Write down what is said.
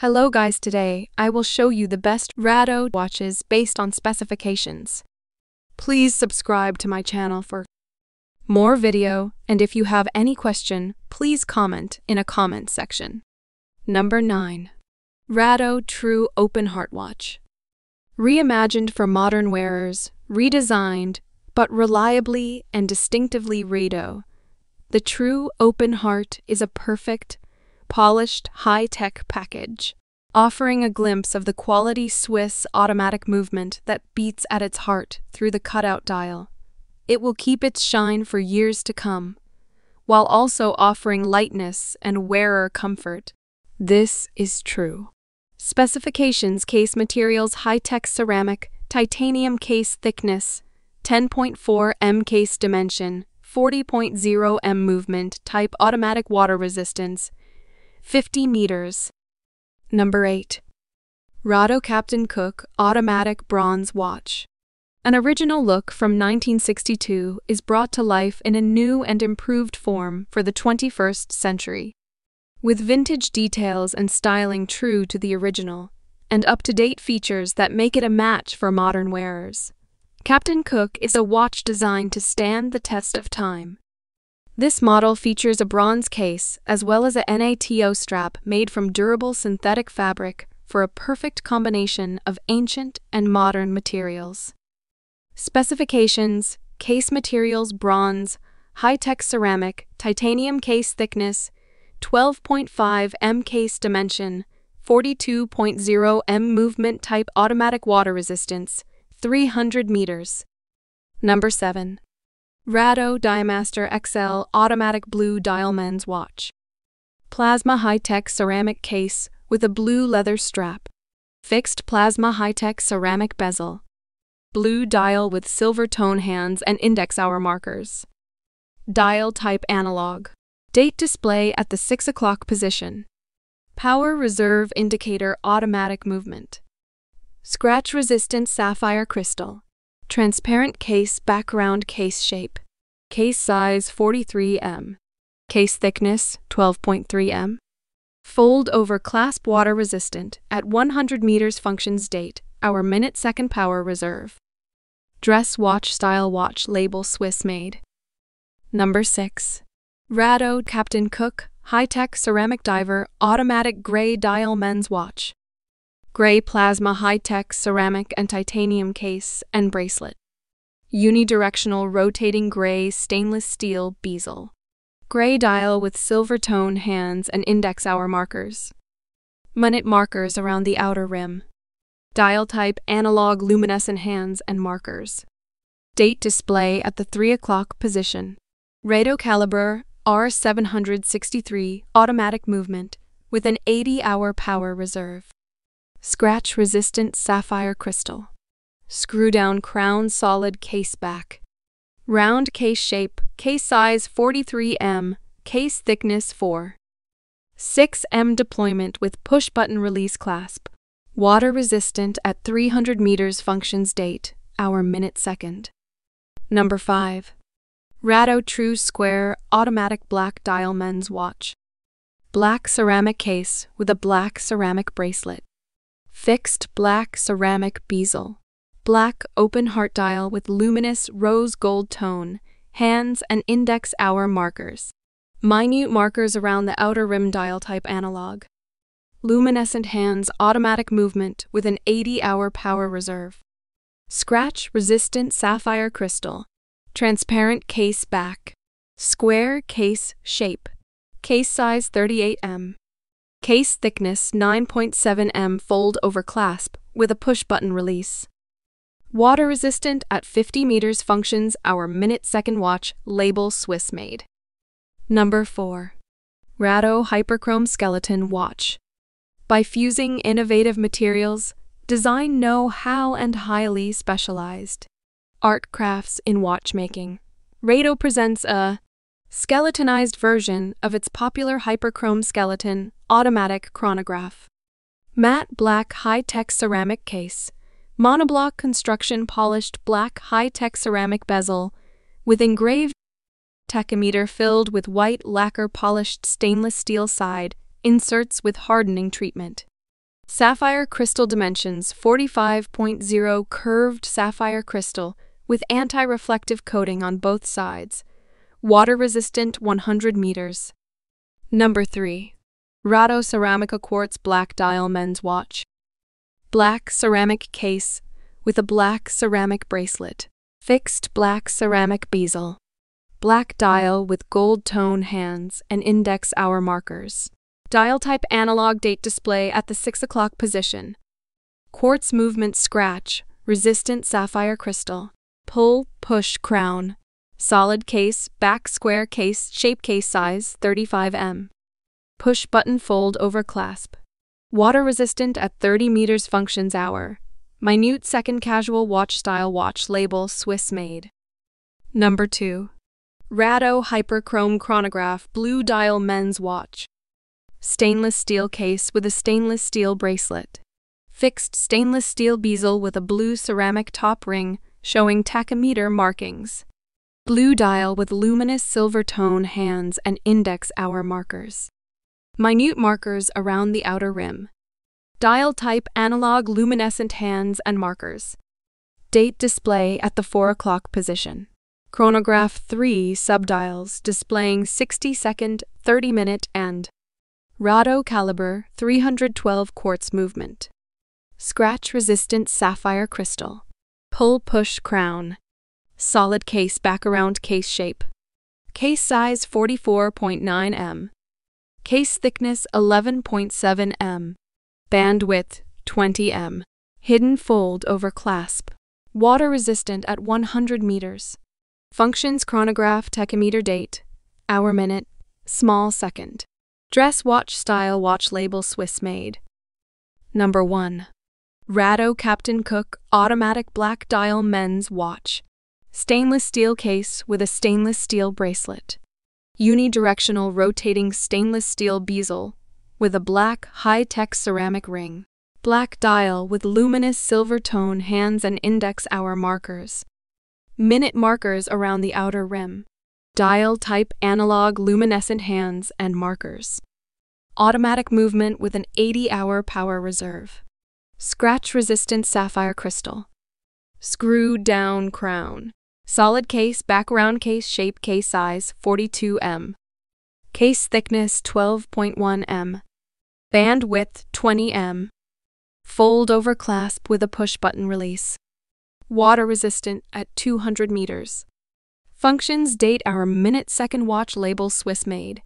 Hello guys today I will show you the best Rado watches based on specifications. Please subscribe to my channel for more video and if you have any question please comment in a comment section. Number 9. Rado True Open Heart Watch. Reimagined for modern wearers, redesigned, but reliably and distinctively Rado. The True Open Heart is a perfect, polished, high tech package, offering a glimpse of the quality Swiss automatic movement that beats at its heart through the cutout dial. It will keep its shine for years to come, while also offering lightness and wearer comfort. This is true. Specifications Case materials high tech ceramic, titanium case thickness, 10.4 m case dimension, 40.0 m movement, type automatic water resistance, 50 meters. Number 8. Rado Captain Cook Automatic Bronze Watch. An original look from 1962 is brought to life in a new and improved form for the 21st century. With vintage details and styling true to the original, and up to date features that make it a match for modern wearers. Captain Cook is a watch designed to stand the test of time. This model features a bronze case as well as a NATO strap made from durable synthetic fabric for a perfect combination of ancient and modern materials. Specifications Case materials bronze, high tech ceramic, titanium case thickness, 12.5 m case dimension, 42.0 m movement type automatic water resistance, 300 meters. Number 7. Rado Diamaster XL Automatic Blue Dial Men's Watch. Plasma high tech ceramic case with a blue leather strap. Fixed plasma high tech ceramic bezel. Blue dial with silver tone hands and index hour markers. Dial type analog. Date display at the 6 o'clock position. Power reserve indicator automatic movement. Scratch resistant sapphire crystal. Transparent case background case shape. Case size 43M. Case thickness 12.3M. Fold over clasp water resistant at 100 meters functions date, hour minute second power reserve. Dress watch style watch label Swiss made. Number 6. Rado Captain Cook High Tech Ceramic Diver Automatic Gray Dial Men's Watch. Gray Plasma High Tech Ceramic and Titanium Case and Bracelet. Unidirectional Rotating Gray Stainless Steel Bezel. Gray dial with silver tone hands and index hour markers. Minute markers around the outer rim. Dial type analog luminescent hands and markers. Date display at the 3 o'clock position. Rado caliber R763 automatic movement with an 80 hour power reserve. Scratch resistant sapphire crystal. Screw down crown solid case back. Round case shape, case size 43M, case thickness 4. 6M deployment with push button release clasp. Water resistant at 300 meters functions date, hour minute second. Number 5. Rado True Square Automatic Black Dial Men's Watch. Black ceramic case with a black ceramic bracelet. Fixed black ceramic bezel. Black open heart dial with luminous rose gold tone, hands and index hour markers. Minute markers around the outer rim dial type analog. Luminescent hands automatic movement with an 80 hour power reserve. Scratch resistant sapphire crystal transparent case back, square case shape, case size 38M, case thickness 9.7M fold over clasp with a push button release. Water resistant at 50 meters functions hour minute second watch label Swiss made. Number 4. Rado Hyperchrome Skeleton Watch. By fusing innovative materials, design know how and highly specialized art crafts in watchmaking. Rado presents a skeletonized version of its popular hyperchrome skeleton automatic chronograph. Matte black high tech ceramic case, monoblock construction polished black high tech ceramic bezel with engraved tachymeter filled with white lacquer polished stainless steel side inserts with hardening treatment. Sapphire crystal dimensions 45.0 curved sapphire crystal with anti reflective coating on both sides. Water resistant 100 meters. Number 3. Rado Ceramica Quartz Black Dial Men's Watch. Black ceramic case with a black ceramic bracelet. Fixed black ceramic bezel. Black dial with gold tone hands and index hour markers. Dial type analog date display at the 6 o'clock position. Quartz movement scratch, resistant sapphire crystal. Pull, push crown. Solid case, back square case, shape case size 35M. Push button fold over clasp. Water resistant at 30 meters functions hour. Minute second casual watch style watch label Swiss made. Number 2. Rado Hyperchrome Chronograph Blue Dial Men's Watch. Stainless steel case with a stainless steel bracelet. Fixed stainless steel bezel with a blue ceramic top ring showing tachymeter markings. Blue dial with luminous silver tone hands and index hour markers. Minute markers around the outer rim. Dial type analog luminescent hands and markers. Date display at the 4 o'clock position. Chronograph 3 subdials displaying 60 second, 30 minute, and Rado caliber 312 quartz movement. Scratch resistant sapphire crystal. Pull push crown. Solid case back around case shape. Case size 44.9 m. Case thickness 11.7 m. Band width 20 m. Hidden fold over clasp. Water resistant at 100 meters. Functions chronograph tachymeter date, hour minute, small second. Dress watch style watch label Swiss made. Number 1. Rado Captain Cook automatic black dial men's watch. Stainless steel case with a stainless steel bracelet. Unidirectional rotating stainless steel bezel with a black high-tech ceramic ring. Black dial with luminous silver tone hands and index hour markers. Minute markers around the outer rim, dial type analog luminescent hands and markers, automatic movement with an 80 hour power reserve, scratch resistant sapphire crystal, screw down crown, solid case background case shape case size 42M, case thickness 12.1M, band width 20M, fold over clasp with a push button release water resistant at 200 meters. Functions date hour minute second watch label Swiss made.